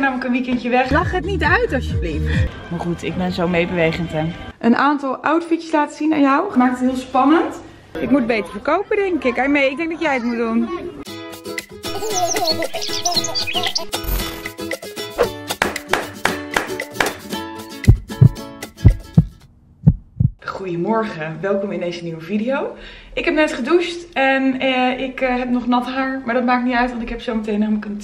ga namelijk een weekendje weg. Lach het niet uit alsjeblieft. Maar goed, ik ben zo meebewegend hè. Een aantal outfitjes laten zien aan jou. Maakt het heel spannend. Ik moet beter verkopen denk ik. Hij mee, ik denk dat jij het moet doen. Goedemorgen, welkom in deze nieuwe video. Ik heb net gedoucht en eh, ik eh, heb nog nat haar, maar dat maakt niet uit, want ik heb zo meteen namelijk een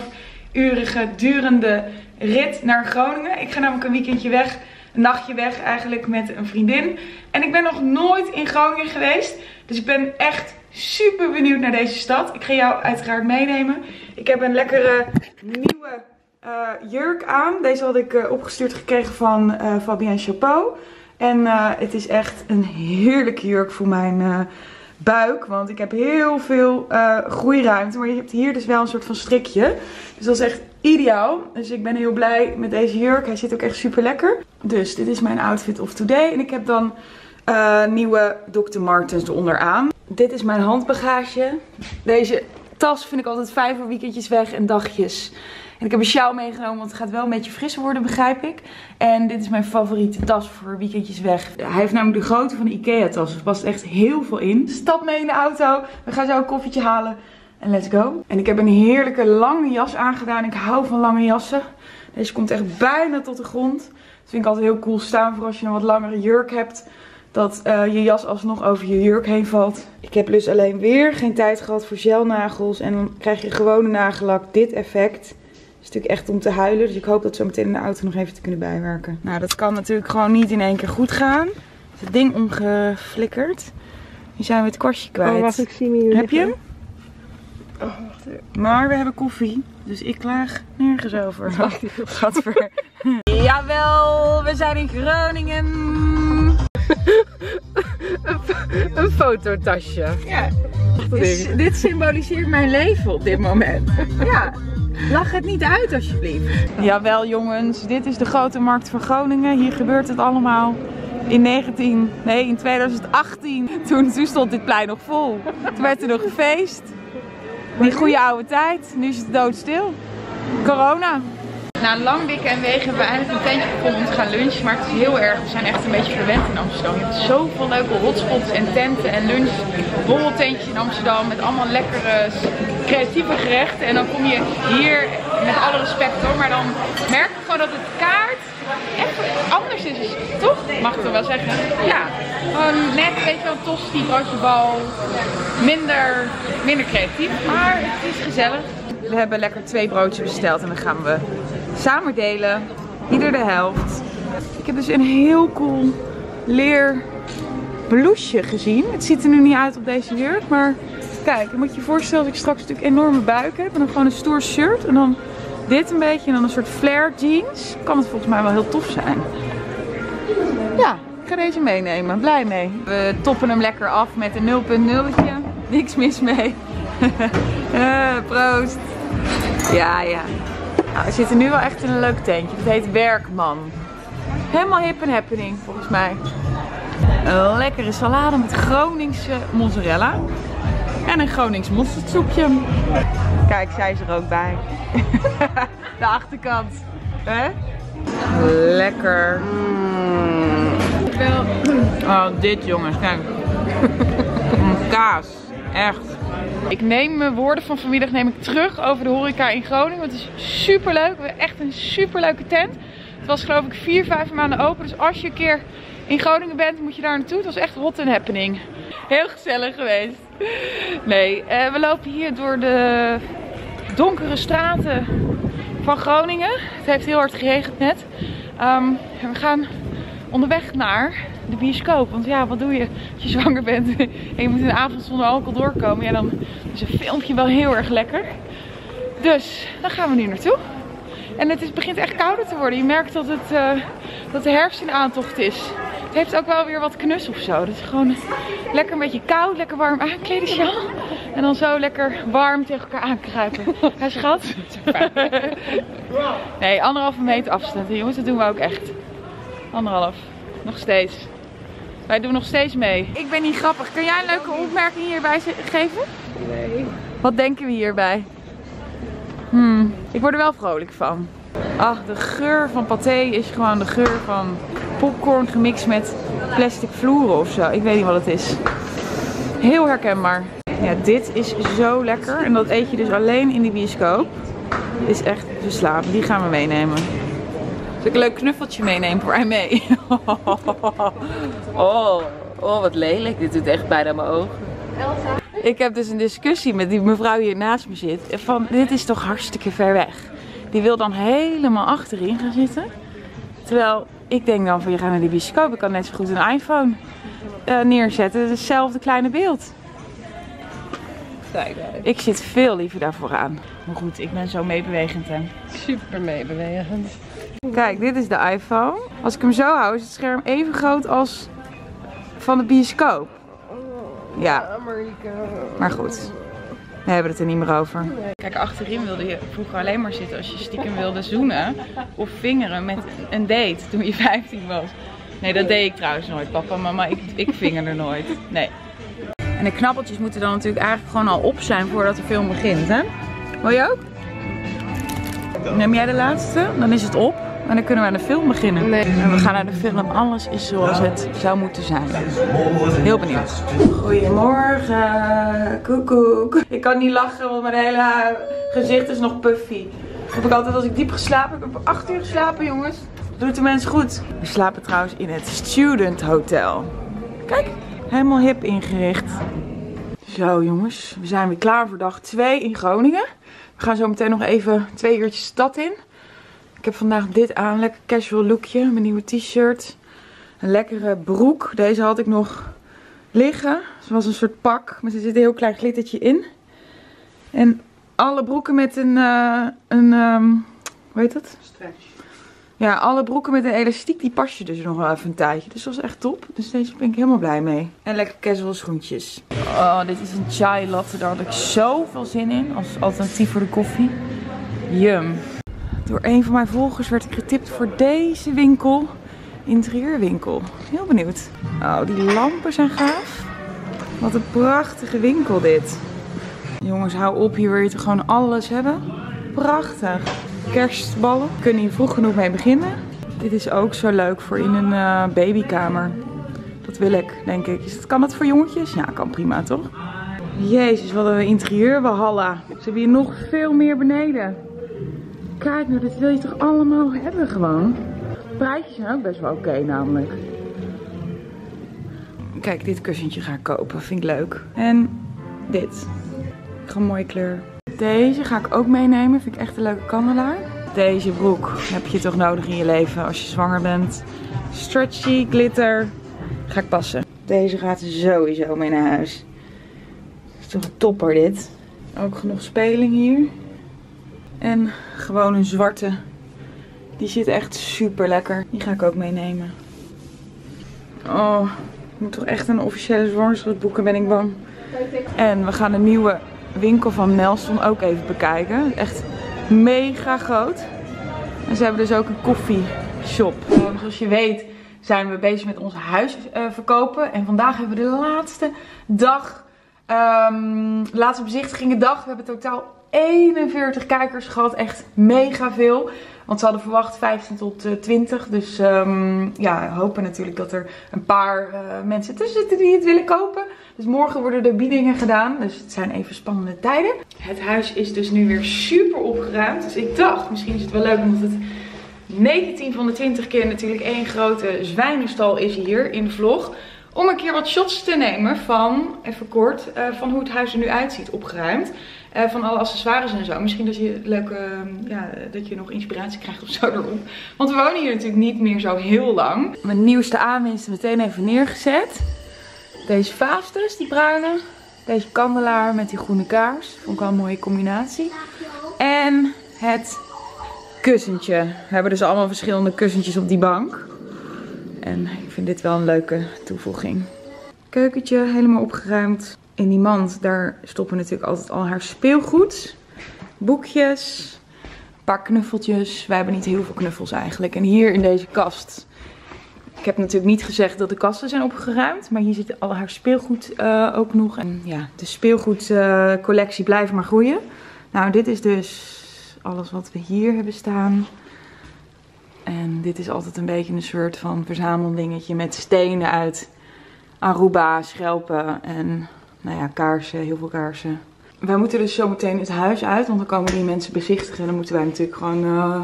2,5 urige durende rit naar Groningen. Ik ga namelijk een weekendje weg, een nachtje weg eigenlijk met een vriendin. En ik ben nog nooit in Groningen geweest, dus ik ben echt super benieuwd naar deze stad. Ik ga jou uiteraard meenemen. Ik heb een lekkere nieuwe uh, jurk aan. Deze had ik opgestuurd gekregen van Fabienne Chapeau. En uh, het is echt een heerlijke jurk voor mijn uh, buik. Want ik heb heel veel uh, groeiruimte. Maar je hebt hier dus wel een soort van strikje. Dus dat is echt ideaal. Dus ik ben heel blij met deze jurk. Hij zit ook echt super lekker. Dus dit is mijn outfit of today. En ik heb dan nieuwe Dr. Martens onderaan. Dit is mijn handbagage. Deze tas vind ik altijd fijn voor weekendjes weg en dagjes. Ik heb een sjaal meegenomen, want het gaat wel een beetje frisser worden, begrijp ik. En dit is mijn favoriete tas voor weekendjes weg. Hij heeft namelijk de grootte van de Ikea tas, dus past echt heel veel in. Stap mee in de auto, we gaan zo een koffietje halen en let's go. En ik heb een heerlijke lange jas aangedaan. Ik hou van lange jassen. Deze komt echt bijna tot de grond. Dat vind ik altijd heel cool staan voor als je een wat langere jurk hebt dat uh, je jas alsnog over je jurk heen valt. Ik heb dus alleen weer geen tijd gehad voor gelnagels. En dan krijg je gewone nagellak dit effect is natuurlijk echt om te huilen. Dus ik hoop dat zo meteen in de auto nog even te kunnen bijwerken. Nou, dat kan natuurlijk gewoon niet in één keer goed gaan. Is het ding omgeflikkerd. Nu zijn we het korstje kwijt. Oh, wacht, ik zie hem Heb je hem? Oh, wacht even. Maar we hebben koffie. Dus ik klaag nergens over. Gadver. Jawel, we zijn in Groningen. Een, een fototasje. Ja. Dit, dit symboliseert mijn leven op dit moment. Ja. Lach het niet uit alsjeblieft. Jawel jongens, dit is de grote markt van Groningen. Hier gebeurt het allemaal. In 19, nee in 2018, toen, toen stond dit plein nog vol. Toen werd er nog gefeest. Die goede oude tijd. Nu is het doodstil. Corona. Na lang en wegen hebben we eindelijk een tentje gevonden om te gaan lunchen. Maar het is heel erg, we zijn echt een beetje verwend in Amsterdam. Je hebt zoveel leuke hotspots en tenten en lunch. Borreltentjes in Amsterdam met allemaal lekkere creatieve gerechten. En dan kom je hier, met alle respect hoor, maar dan merk je gewoon dat het kaart even anders is. Toch? Mag ik wel zeggen. Ja, net, weet je wel, tosti, broodje bal. Minder, minder creatief, maar het is gezellig. We hebben lekker twee broodjes besteld en dan gaan we samen delen. Ieder de helft. Ik heb dus een heel cool leer blouseje gezien. Het ziet er nu niet uit op deze jurk, maar kijk, je moet je voorstellen dat ik straks natuurlijk enorme buik heb. En dan gewoon een stoer shirt en dan dit een beetje en dan een soort flare jeans. Kan het volgens mij wel heel tof zijn. Ja, ik ga deze meenemen. Blij mee. We toppen hem lekker af met een 0.0'tje. Niks mis mee. uh, proost. Ja, ja. Nou, we zitten nu wel echt in een leuk tentje. Het heet Werkman. Helemaal hip en happening volgens mij. Een lekkere salade met Groningse mozzarella. En een Gronings mosterdsoepje. Kijk, zij is er ook bij. De achterkant. Hè? Lekker. Mm. Oh, dit jongens, kijk. Kaas. Echt. Ik neem mijn woorden van vanmiddag neem ik terug over de horeca in Groningen. Het is super leuk. We hebben echt een super leuke tent. Het was geloof ik vier, vijf maanden open. Dus als je een keer in Groningen bent, moet je daar naartoe. Het was echt hot and happening. Heel gezellig geweest. Nee, uh, we lopen hier door de donkere straten van Groningen. Het heeft heel hard geregend net. En we gaan onderweg naar de bioscoop. Want ja, wat doe je als je zwanger bent en je moet een avond zonder alcohol doorkomen. Ja, dan is een filmpje wel heel erg lekker. Dus, daar gaan we nu naartoe. En het is, begint echt kouder te worden. Je merkt dat, het, uh, dat de herfst in aantocht is. Het heeft ook wel weer wat knus of zo. Het is gewoon lekker een beetje koud, lekker warm aankleden. En dan zo lekker warm tegen elkaar aankruipen. Ja, schat? Nee, anderhalve meter afstand. Jongens, dat doen we ook echt. Anderhalf. Nog steeds. Wij doen nog steeds mee. Ik ben niet grappig. Kan jij een leuke opmerking hierbij geven? Nee. Wat denken we hierbij? Hmm, ik word er wel vrolijk van. Ach, de geur van paté is gewoon de geur van popcorn gemixt met plastic vloeren of zo. Ik weet niet wat het is. Heel herkenbaar. Ja, dit is zo lekker. En dat eet je dus alleen in die bioscoop. Is echt verslapen. Die gaan we meenemen. Zal ik een leuk knuffeltje meenemen voor hij mee? oh, oh, wat lelijk. Dit doet echt bijna mijn ogen. Ik heb dus een discussie met die mevrouw hier naast me zit. Van, dit is toch hartstikke ver weg. Die wil dan helemaal achterin gaan zitten. Terwijl ik denk dan van je gaat naar die bioscoop. Ik kan net zo goed een iPhone uh, neerzetten. Hetzelfde kleine beeld. Ik zit veel liever daarvoor aan. Maar goed, ik ben zo meebewegend hè. Super meebewegend. Kijk, dit is de iPhone. Als ik hem zo hou is het scherm even groot als van de bioscoop. Ja. Maar goed. We hebben het er niet meer over. Kijk, achterin wilde je vroeger alleen maar zitten als je stiekem wilde zoenen. Of vingeren met een date toen je 15 was. Nee, dat deed ik trouwens nooit, papa. Mama, ik, ik vingerde nooit. Nee. En de knabbeltjes moeten dan natuurlijk eigenlijk gewoon al op zijn voordat de film begint, hè? Wil je ook? Neem jij de laatste? Dan is het op. En dan kunnen we aan de film beginnen. Nee. En we gaan naar de film. Alles is zoals het zou moeten zijn. Heel benieuwd. Goedemorgen. Koekoek. Ik kan niet lachen, want mijn hele gezicht is nog puffy. Dat heb ik altijd als ik diep geslapen heb. Ik heb 8 uur geslapen, jongens. Doet de mens goed. We slapen trouwens in het Student Hotel. Kijk, helemaal hip ingericht. Zo jongens, we zijn weer klaar voor dag 2 in Groningen. We gaan zo meteen nog even twee uurtjes stad in. Ik heb vandaag dit aan, lekker casual lookje. Mijn nieuwe t-shirt. Een lekkere broek. Deze had ik nog liggen. Het was een soort pak, maar er zit een heel klein glittertje in. En alle broeken met een, uh, een um, hoe heet dat? Stretch. Ja, alle broeken met een elastiek, die pas je dus nog wel even een tijdje. Dus dat was echt top. Dus deze ben ik helemaal blij mee. En lekker casual schoentjes. Oh, dit is een chai latte. Daar had ik zoveel zin in. Als alternatief voor de koffie. Yum. Door een van mijn volgers werd ik getipt voor deze winkel. Interieurwinkel. Heel benieuwd. Oh, die lampen zijn gaaf. Wat een prachtige winkel dit. Jongens, hou op. Hier wil je toch gewoon alles hebben? Prachtig. Kerstballen. Kunnen hier vroeg genoeg mee beginnen. Dit is ook zo leuk voor in een uh, babykamer. Dat wil ik, denk ik. Kan dat voor jongetjes? Ja, kan prima, toch? Jezus, wat een interieur. Ze hebben hier nog veel meer beneden. Kijk nou, dit wil je toch allemaal hebben gewoon? Prijsjes zijn ook best wel oké namelijk. Kijk, dit kussentje ga ik kopen. Vind ik leuk. En dit. Gewoon een mooie kleur. Deze ga ik ook meenemen. Vind ik echt een leuke kandelaar. Deze broek heb je toch nodig in je leven als je zwanger bent. Stretchy, glitter. Ga ik passen. Deze gaat sowieso mee naar huis. Is toch een topper dit. Ook genoeg speling hier. En gewoon een zwarte. Die zit echt super lekker. Die ga ik ook meenemen. Oh, ik moet toch echt een officiële zwangerschap boeken ben ik bang. En we gaan een nieuwe winkel van Nelson ook even bekijken. Echt mega groot. En ze hebben dus ook een koffieshop. Zoals je weet zijn we bezig met ons huis uh, verkopen. En vandaag hebben we de laatste dag, um, laatste bezichtigingen dag. We hebben totaal 41 kijkers gehad. Echt mega veel. Want ze hadden verwacht 15 tot uh, 20. Dus um, ja, hopen natuurlijk dat er een paar uh, mensen tussen zitten die het willen kopen. Dus morgen worden er biedingen gedaan. Dus het zijn even spannende tijden. Het huis is dus nu weer super opgeruimd. Dus ik dacht, misschien is het wel leuk omdat het 19 van de 20 keer natuurlijk één grote zwijnenstal is hier in de vlog. Om een keer wat shots te nemen van, even kort, uh, van hoe het huis er nu uitziet opgeruimd. Uh, van alle accessoires en zo. Misschien dat je, leuke, uh, ja, dat je nog inspiratie krijgt of zo erop. Want we wonen hier natuurlijk niet meer zo heel lang. Mijn nieuwste aanwinst meteen even neergezet. Deze vaas dus, die bruine. Deze kandelaar met die groene kaars. Vond ik wel een mooie combinatie. En het kussentje. We hebben dus allemaal verschillende kussentjes op die bank. En ik vind dit wel een leuke toevoeging. Keukentje helemaal opgeruimd. In die mand, daar stoppen natuurlijk altijd al haar speelgoed. Boekjes. Een paar knuffeltjes. Wij hebben niet heel veel knuffels eigenlijk. En hier in deze kast. Ik heb natuurlijk niet gezegd dat de kasten zijn opgeruimd. Maar hier zit al haar speelgoed uh, ook nog. En ja, de speelgoedcollectie uh, blijft maar groeien. Nou, dit is dus alles wat we hier hebben staan. En dit is altijd een beetje een soort van verzameldingetje met stenen uit Aruba, schelpen en nou ja, kaarsen, heel veel kaarsen. Wij moeten dus zo meteen het huis uit, want dan komen die mensen bezichtigen. En dan moeten wij natuurlijk gewoon uh,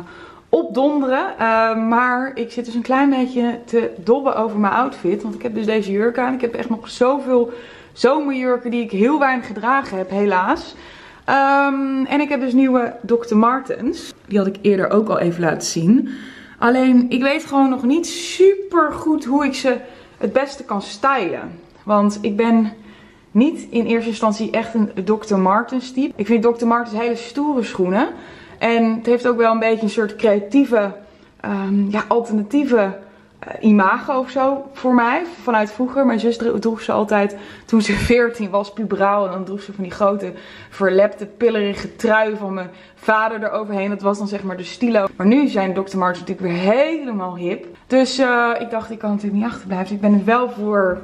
opdonderen. Uh, maar ik zit dus een klein beetje te dobben over mijn outfit. Want ik heb dus deze jurk aan. Ik heb echt nog zoveel zomerjurken die ik heel weinig gedragen heb, helaas. Um, en ik heb dus nieuwe Dr. Martens. Die had ik eerder ook al even laten zien. Alleen, ik weet gewoon nog niet super goed hoe ik ze het beste kan stylen. Want ik ben niet in eerste instantie echt een Dr. Martens type. Ik vind Dr. Martens hele stoere schoenen. En het heeft ook wel een beetje een soort creatieve, um, ja, alternatieve imago of zo voor mij. Vanuit vroeger. Mijn zus droeg ze altijd toen ze 14 was, puberaal. En dan droeg ze van die grote verlepte, pillerige trui van mijn vader eroverheen. Dat was dan zeg maar de stilo. Maar nu zijn Dr. Martens natuurlijk weer helemaal hip. Dus uh, ik dacht, ik kan natuurlijk niet achterblijven. Dus ik ben er wel voor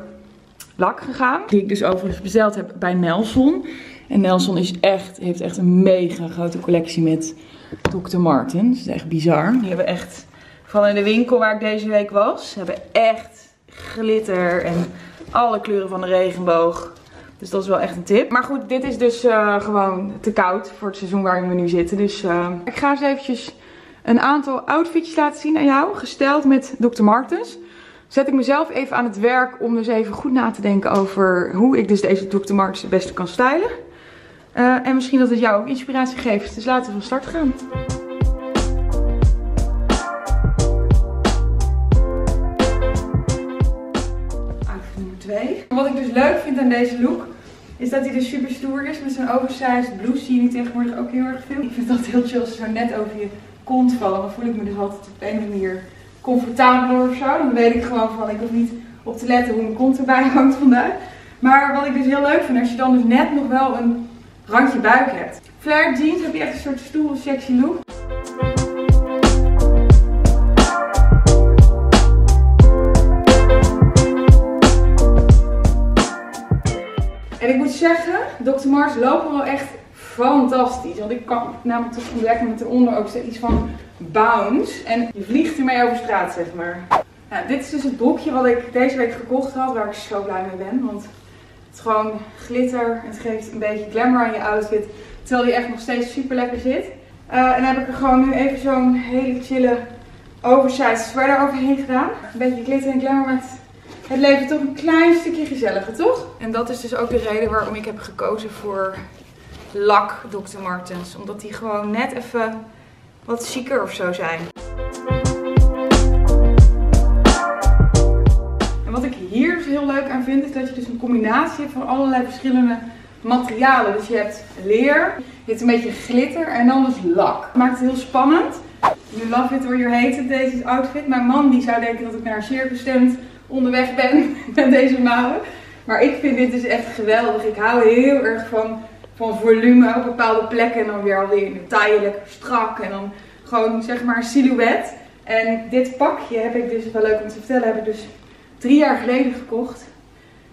lak gegaan. Die ik dus overigens besteld heb bij Nelson. En Nelson is echt, heeft echt een mega grote collectie met Dr. Martens. Dat is echt bizar. Die hebben echt, van in de winkel waar ik deze week was, hebben echt glitter en alle kleuren van de regenboog. Dus dat is wel echt een tip. Maar goed, dit is dus uh, gewoon te koud voor het seizoen waarin we nu zitten. Dus uh, ik ga eens eventjes een aantal outfitjes laten zien aan jou. Gesteld met Dr. Martens zet ik mezelf even aan het werk om dus even goed na te denken over hoe ik dus deze Dr. Martens het beste kan stylen. Uh, en misschien dat het jou ook inspiratie geeft. Dus laten we van start gaan. 2. Wat ik dus leuk vind aan deze look is dat hij dus super stoer is met zijn oversized blouse. Zie je tegenwoordig ook heel erg veel. Ik vind dat heel chill als ze zo net over je kont vallen. Dan voel ik me dus altijd op een manier comfortabeler of zo. Dan weet ik gewoon van, ik hoef niet op te letten hoe mijn kont erbij hangt vandaag. Maar wat ik dus heel leuk vind, als je dan dus net nog wel een randje buik hebt. Flare jeans heb je echt een soort stoere sexy look. Zeggen, Dr. Mars lopen wel echt fantastisch. Want ik kan namelijk toch ontdekken met eronder ook iets van bounce. En je vliegt ermee over straat, zeg maar. Nou, dit is dus het broekje wat ik deze week gekocht had, waar ik zo blij mee ben. Want het is gewoon glitter. Het geeft een beetje glamour aan je outfit. Terwijl die echt nog steeds super lekker zit. Uh, en dan heb ik er gewoon nu even zo'n hele chille oversized sweater overheen gedaan. Een beetje glitter en glamour maakt het leven toch een klein stukje gezelliger, toch? En dat is dus ook de reden waarom ik heb gekozen voor lak Dr. Martens. Omdat die gewoon net even wat chiquer of zo zijn. En wat ik hier dus heel leuk aan vind, is dat je dus een combinatie hebt van allerlei verschillende materialen. Dus je hebt leer, je hebt een beetje glitter en dan dus lak. Maakt het heel spannend. You love it or you hate it, deze outfit. Mijn man die zou denken dat ik naar een circus tent onderweg ben met deze mouwen. Maar ik vind dit dus echt geweldig. Ik hou heel erg van van volume op bepaalde plekken. En dan weer alweer in lekker strak. En dan gewoon zeg maar silhouet. En dit pakje heb ik dus, wel leuk om te vertellen, heb ik dus drie jaar geleden gekocht.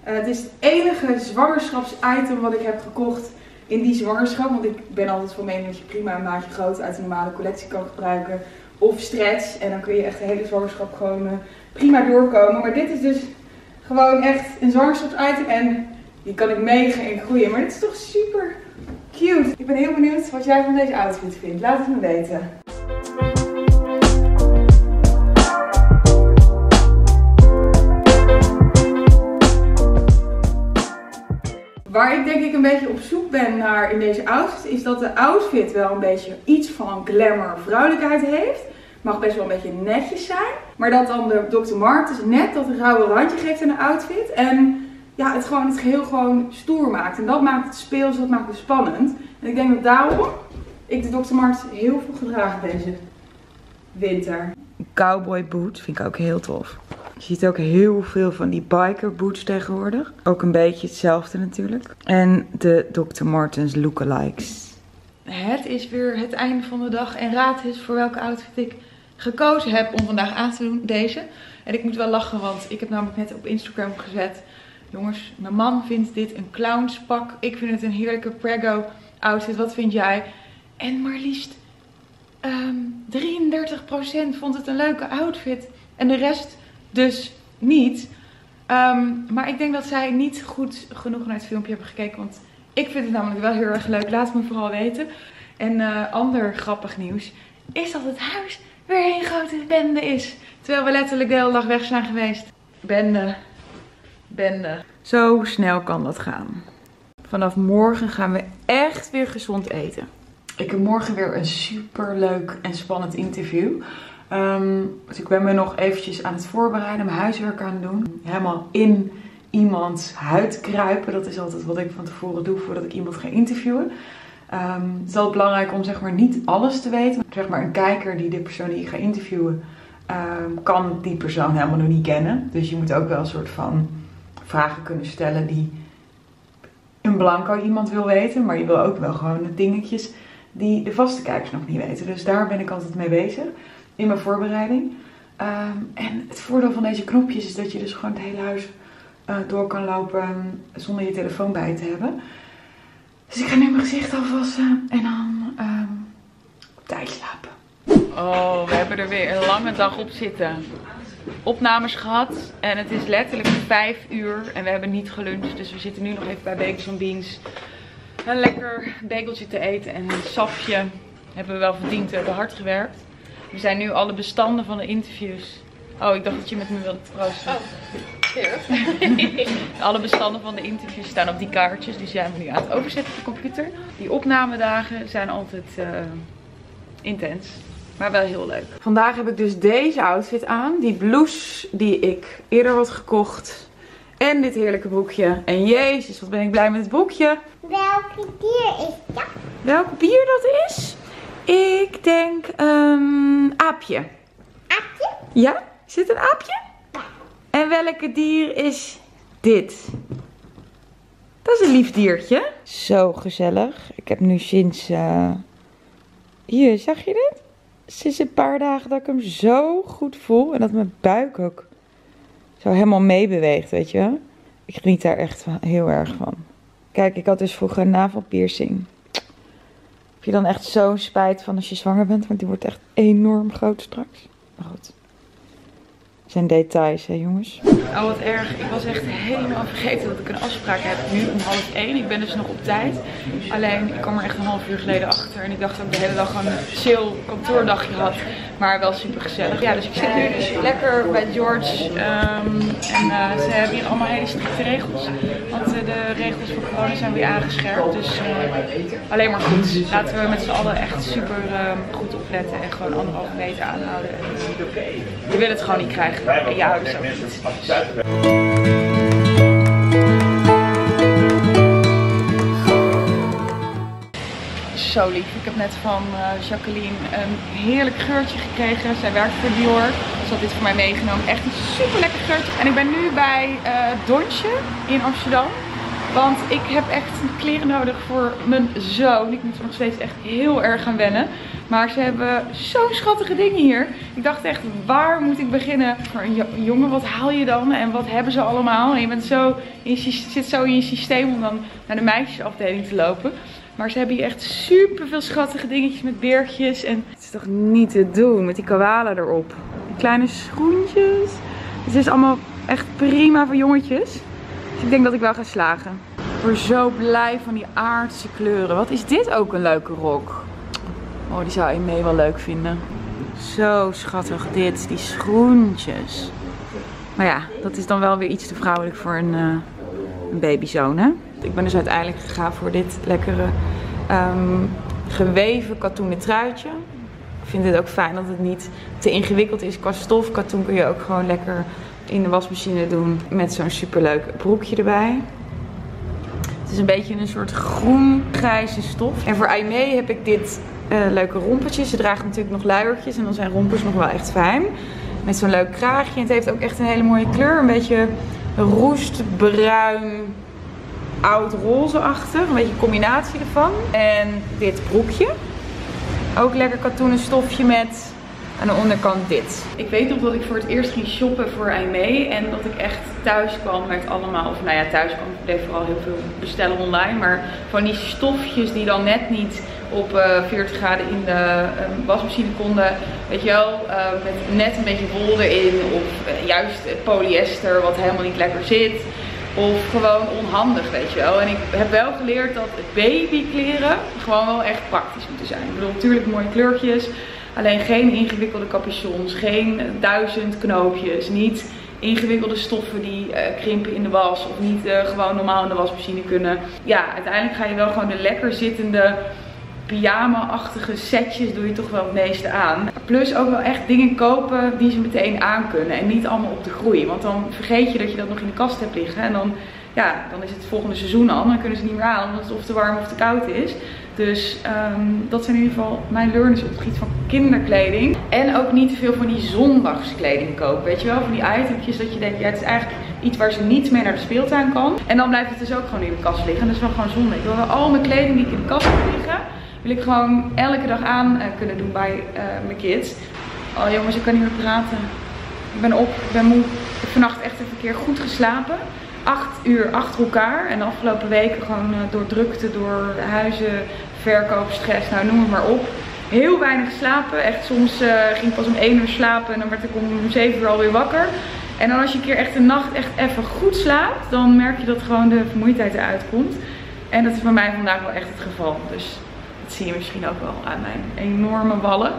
Uh, het is het enige zwangerschapsitem wat ik heb gekocht in die zwangerschap. Want ik ben altijd van mening dat je prima een maatje groot uit een normale collectie kan gebruiken. Of stretch. En dan kun je echt de hele zwangerschap gewoon uh, prima doorkomen. Maar dit is dus gewoon echt een zwangerschapsitem. En die kan ik mega in groeien. Maar dit is toch super cute. Ik ben heel benieuwd wat jij van deze outfit vindt. Laat het me weten. Waar ik denk ik een beetje op zoek ben naar in deze outfit, is dat de outfit wel een beetje iets van glamour vrouwelijkheid heeft. Mag best wel een beetje netjes zijn. Maar dat dan de Dr. Martens net dat rauwe randje geeft aan de outfit. En ja, het gewoon het geheel gewoon stoer maakt. En dat maakt het speels, dat maakt het spannend. En ik denk dat daarom ik de Dr. Martens heel veel gedragen deze winter. Cowboy boots vind ik ook heel tof. Je ziet ook heel veel van die biker boots tegenwoordig. Ook een beetje hetzelfde natuurlijk. En de Dr. Martens lookalikes. Het is weer het einde van de dag. En raad eens voor welke outfit ik gekozen heb om vandaag aan te doen. Deze. En ik moet wel lachen, want ik heb namelijk net op Instagram gezet Jongens, mijn man vindt dit een clownspak. Ik vind het een heerlijke prego outfit. Wat vind jij? En maar liefst 33% vond het een leuke outfit. En de rest dus niet. Ehm, maar ik denk dat zij niet goed genoeg naar het filmpje hebben gekeken. Want ik vind het namelijk wel heel erg leuk. Laat me vooral weten. En uh, ander grappig nieuws is dat het huis weer een grote bende is. Terwijl we letterlijk de hele dag weg zijn geweest. Bende. Bende. Zo snel kan dat gaan. Vanaf morgen gaan we echt weer gezond eten. Ik heb morgen weer een super leuk en spannend interview. Ehm, dus ik ben me nog eventjes aan het voorbereiden, mijn huiswerk aan het doen. Helemaal in iemands huid kruipen. Dat is altijd wat ik van tevoren doe voordat ik iemand ga interviewen. Um, het is altijd belangrijk om zeg maar niet alles te weten. Zeg maar een kijker die de persoon die je gaat interviewen, um, kan die persoon helemaal nog niet kennen. Dus je moet ook wel een soort van vragen kunnen stellen die een blanco iemand wil weten. Maar je wil ook wel gewoon dingetjes die de vaste kijkers nog niet weten. Dus daar ben ik altijd mee bezig in mijn voorbereiding. Um, en het voordeel van deze knopjes is dat je dus gewoon het hele huis uh, door kan lopen zonder je telefoon bij te hebben. Dus ik ga nu mijn gezicht afwassen en dan um, op tijd slapen. Oh, we hebben er weer een lange dag op zitten. Opnames gehad en het is letterlijk 5 uur en we hebben niet geluncht. Dus we zitten nu nog even bij Bagels Beans. Een lekker bageltje te eten en een sapje hebben we wel verdiend. We hebben hard gewerkt. We zijn nu alle bestanden van de interviews. Oh, ik dacht dat je met me wilde troosten. Oh. Alle bestanden van de interviews staan op die kaartjes. Die zijn we nu aan het overzetten op de computer. Die opnamedagen zijn altijd uh, intens. Maar wel heel leuk. Vandaag heb ik dus deze outfit aan. Die blouse die ik eerder had gekocht. En dit heerlijke broekje. En jezus, wat ben ik blij met het broekje. Welke dier is dat? Welk bier dat is? Ik denk een aapje. Aapje? Ja? Dit een aapje? En welke dier is dit? Dat is een lief diertje. Zo gezellig. Ik heb nu sinds... Uh... Hier, zag je dit? Sinds een paar dagen dat ik hem zo goed voel. En dat mijn buik ook zo helemaal meebeweegt, weet je. Ik geniet daar echt heel erg van. Kijk, ik had dus vroeger een navelpiercing. Heb je dan echt zo'n spijt van als je zwanger bent? Want die wordt echt enorm groot straks. Maar goed zijn details, hè jongens. Oh, wat erg. Ik was echt helemaal vergeten dat ik een afspraak heb nu om half één. Ik ben dus nog op tijd. Alleen, ik kwam er echt een half uur geleden achter. En ik dacht dat ik de hele dag een chill kantoordagje had. Maar wel super gezellig. Ja, dus ik zit nu dus lekker bij George. Um, en uh, ze hebben hier allemaal hele strikte regels. Want uh, de regels voor corona zijn weer aangescherpt. Dus uh, alleen maar goed. Laten we met z'n allen echt super goed opletten. En gewoon anderhalve meter aanhouden. En, je wil het gewoon niet krijgen. Je niet. Zo lief. Ik heb net van uh, Jacqueline een heerlijk geurtje gekregen. Zij werkt voor Dior. Dus had dit voor mij meegenomen. Echt een super lekker geurtje. En ik ben nu bij uh, Donsje in Amsterdam. Want ik heb echt kleren nodig voor mijn zoon. Ik moet er nog steeds echt heel erg gaan wennen. Maar ze hebben zo'n schattige dingen hier. Ik dacht echt, waar moet ik beginnen? Voor een jongen, wat haal je dan? En wat hebben ze allemaal? En je, bent zo, zit zo in je systeem om dan naar de meisjesafdeling te lopen. Maar ze hebben hier echt super veel schattige dingetjes met beertjes. En het is toch niet te doen met die koala erop. Die kleine schoentjes. Het is allemaal echt prima voor jongetjes. Ik denk dat ik wel ga slagen. Ik word zo blij van die aardse kleuren. Wat is dit ook een leuke rok? Oh, die zou mee wel leuk vinden. Zo schattig dit, die schoentjes. Maar ja, dat is dan wel weer iets te vrouwelijk voor een, uh, een babyzoon, hè? Ik ben dus uiteindelijk gegaan voor dit lekkere um, geweven katoenen truitje. Ik vind het ook fijn dat het niet te ingewikkeld is qua stof. Katoen kun je ook gewoon lekker in de wasmachine doen met zo'n superleuk broekje erbij. Het is een beetje een soort groen-grijze stof. En voor Aimee heb ik dit uh, leuke rompertjes. Ze draagt natuurlijk nog luiertjes en dan zijn rompers nog wel echt fijn. Met zo'n leuk kraagje. En het heeft ook echt een hele mooie kleur. Een beetje roestbruin, oud-roze-achtig. Een beetje een combinatie ervan. En dit broekje. Ook lekker katoenen stofje met aan de onderkant dit. Ik weet nog dat ik voor het eerst ging shoppen voor Aimee. En dat ik echt thuis kwam met allemaal, of nou ja thuis kwam, ik bleef vooral heel veel bestellen online. Maar van die stofjes die dan net niet op 40 graden in de wasmachine konden. Weet je wel, met net een beetje wol erin of juist polyester wat helemaal niet lekker zit. Of gewoon onhandig, weet je wel. En ik heb wel geleerd dat babykleren gewoon wel echt praktisch moeten zijn. Ik bedoel, natuurlijk mooie kleurtjes. Alleen geen ingewikkelde capuchons, geen duizend knoopjes, niet ingewikkelde stoffen die uh, krimpen in de was of niet uh, gewoon normaal in de wasmachine kunnen. Ja, uiteindelijk ga je wel gewoon de lekker zittende pyjama-achtige setjes doe je toch wel het meeste aan. Plus ook wel echt dingen kopen die ze meteen aan kunnen en niet allemaal op de groei. Want dan vergeet je dat je dat nog in de kast hebt liggen en dan, ja, dan is het volgende seizoen al. Dan kunnen ze niet meer aan omdat het of te warm of te koud is. Dus ehm, dat zijn in ieder geval mijn learnings op het gebied van kinderkleding. En ook niet te veel van die zondagskleding kopen. Weet je wel, van die itempjes dat je denkt, ja het is eigenlijk iets waar ze niet mee naar de speeltuin kan. En dan blijft het dus ook gewoon in de kast liggen. Dat is wel gewoon zonde. Ik wil wel al mijn kleding die ik in de kast heb liggen, wil ik gewoon elke dag aan uh, kunnen doen bij uh, mijn kids. Oh jongens, ik kan niet meer praten. Ik ben op, ik ben moe. Ik heb vannacht echt even een keer goed geslapen acht uur achter elkaar. En de afgelopen weken gewoon uh, door drukte, door huizen, verkoop, stress, nou noem het maar op. Heel weinig slapen. Echt soms uh, ging ik pas om 1 uur slapen en dan werd ik om 7 uur alweer wakker. En dan als je een keer echt een nacht echt even goed slaapt, dan merk je dat gewoon de vermoeidheid eruit komt. En dat is bij mij vandaag wel echt het geval. Dus dat zie je misschien ook wel aan mijn enorme wallen.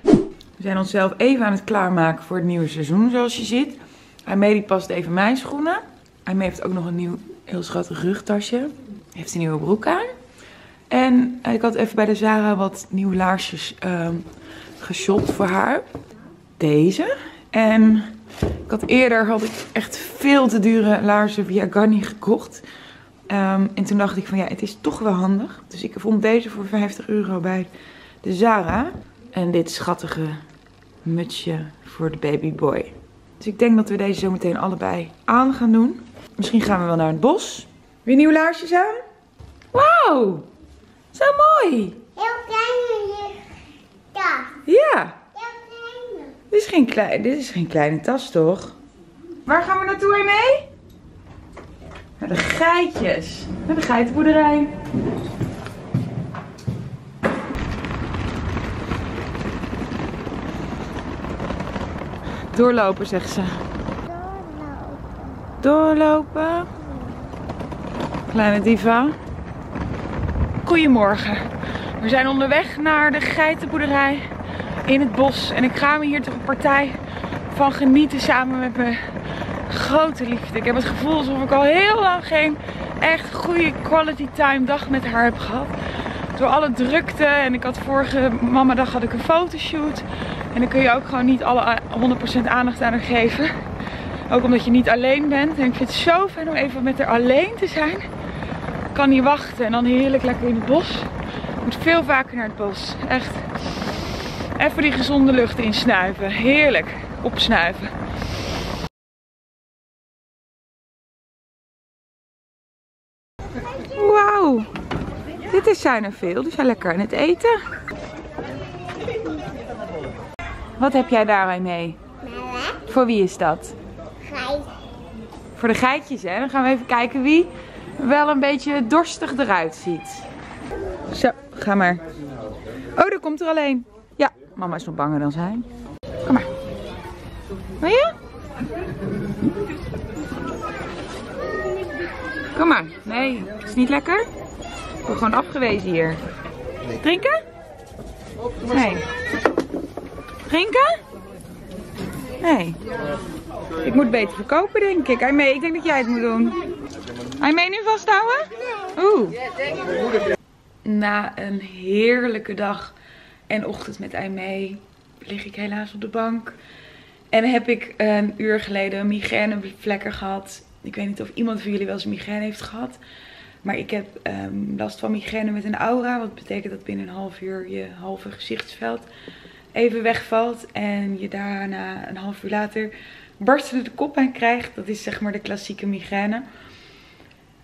We zijn onszelf even aan het klaarmaken voor het nieuwe seizoen, zoals je ziet. Hij past even mijn schoenen. Hij heeft ook nog een nieuw heel schattig rugtasje. Heeft een nieuwe broek aan. En ik had even bij de Zara wat nieuwe laarsjes uh, geshopt voor haar. Deze. En ik had eerder had ik echt veel te dure laarzen via Ganni gekocht. Um, en toen dacht ik van ja, het is toch wel handig. Dus ik vond deze voor 50 euro bij de Zara. En dit schattige mutsje voor de babyboy. Dus ik denk dat we deze zo meteen allebei aan gaan doen. Misschien gaan we wel naar het bos. Weer nieuwe laarsjes aan? Wauw! Zo mooi! Heel kleine tas. Ja. Heel kleine. Dit is geen, klein, dit is geen kleine tas, toch? Waar gaan we naartoe mee? Naar de geitjes. Naar de geitenboerderij. Doorlopen, zegt ze. Doorlopen. Kleine diva. Goedemorgen. We zijn onderweg naar de geitenboerderij in het bos. En ik ga me hier toch een partij van genieten samen met mijn grote liefde. Ik heb het gevoel alsof ik al heel lang geen echt goede quality time dag met haar heb gehad. Door alle drukte en ik had vorige mamadag had ik een fotoshoot. En dan kun je ook gewoon niet alle 100% aandacht aan haar geven. Ook omdat je niet alleen bent. En ik vind het zo fijn om even met haar alleen te zijn. Ik kan niet wachten en dan heerlijk lekker in het bos. Ik moet veel vaker naar het bos. Echt. Even die gezonde lucht insnuiven. Heerlijk. Opsnuiven. Wauw. Dit is zijn er veel. Die zijn lekker aan het eten. Wat heb jij daarbij mee? Voor wie is dat? Geit. Voor de geitjes, hè? Dan gaan we even kijken wie wel een beetje dorstig eruit ziet. Zo, ga maar. Oh, daar komt er alleen. Ja, mama is nog banger dan zij. Kom maar. Wil je? Kom maar. Nee, is niet lekker? Ik word gewoon afgewezen hier. Drinken? Nee. Drinken? Nee. Ik moet beter verkopen, denk ik. mee. ik denk dat jij het moet doen. Hij mee nu vasthouden? Oeh. Na een heerlijke dag en ochtend met Aimee lig ik helaas op de bank. En heb ik een uur geleden een migrainevlekker gehad. Ik weet niet of iemand van jullie wel eens een migraine heeft gehad. Maar ik heb um, last van migraine met een aura. Wat betekent dat binnen een half uur je halve gezichtsveld even wegvalt. En je daarna een half uur later barstende de koppijn krijgt. Dat is zeg maar de klassieke migraine.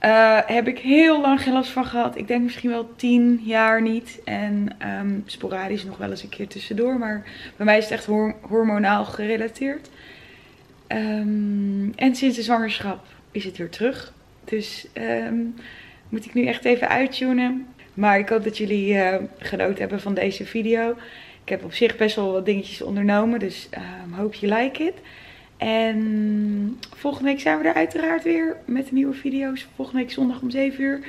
Uh, heb ik heel lang geen last van gehad. Ik denk misschien wel tien jaar niet. En um, sporadisch nog wel eens een keer tussendoor. Maar bij mij is het echt hormonaal gerelateerd. Um, en sinds de zwangerschap is het weer terug. Dus um, moet ik nu echt even uittunen. Maar ik hoop dat jullie uh, genoten hebben van deze video. Ik heb op zich best wel wat dingetjes ondernomen. Dus hoop je like it. En volgende week zijn we er uiteraard weer met nieuwe video's. Volgende week zondag om 7 uur.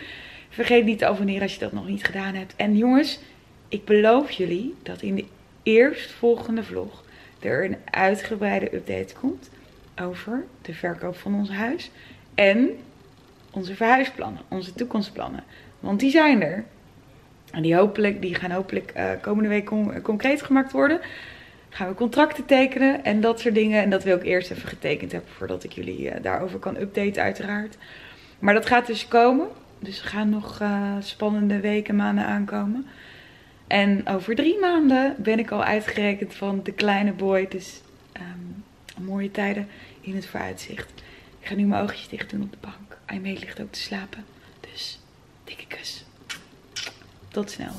Vergeet niet te abonneren als je dat nog niet gedaan hebt. En jongens, ik beloof jullie dat in de eerstvolgende vlog er een uitgebreide update komt over de verkoop van ons huis en onze verhuisplannen, onze toekomstplannen. Want die zijn er. En die, hopelijk, die gaan hopelijk uh, komende week concreet gemaakt worden. Gaan we contracten tekenen en dat soort dingen. En dat wil ik eerst even getekend hebben voordat ik jullie uh, daarover kan updaten uiteraard. Maar dat gaat dus komen. Dus er gaan nog uh, spannende weken, maanden aankomen. En over drie maanden ben ik al uitgerekend van de kleine boy. Dus um, mooie tijden in het vooruitzicht. Ik ga nu mijn oogjes dicht doen op de bank. Aimee ligt ook te slapen. Dus dikke kus. Tot snel.